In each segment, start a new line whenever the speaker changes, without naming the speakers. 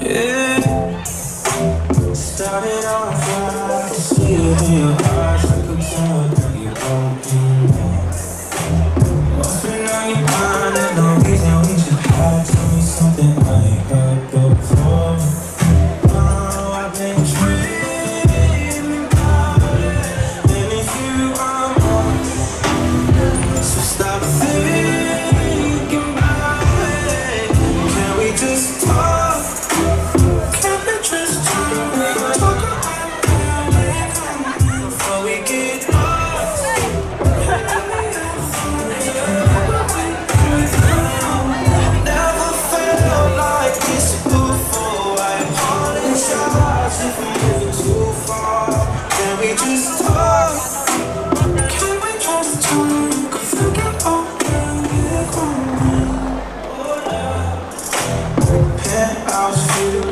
yeah. Started.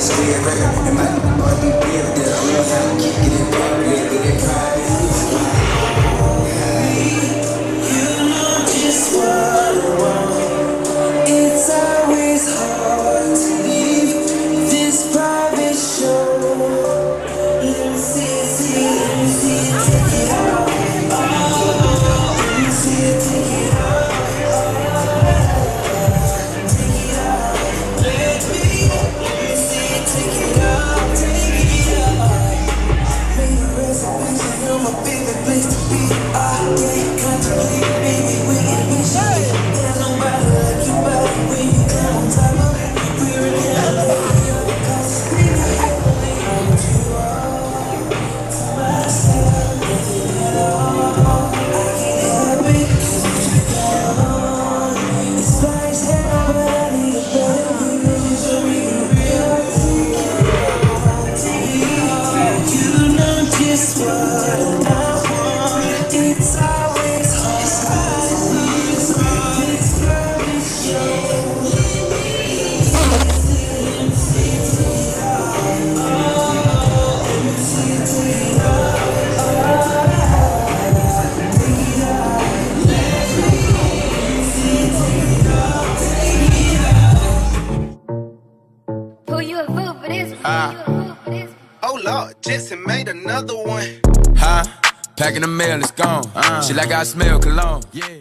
just stay around. And my body. I'm
gonna have to it
back.
You a fool for this.
Ah.
You a fool for this.
Oh Lord, Jensen made another one.
Huh? Packing the mail, it's gone. She like I smell cologne. Yeah.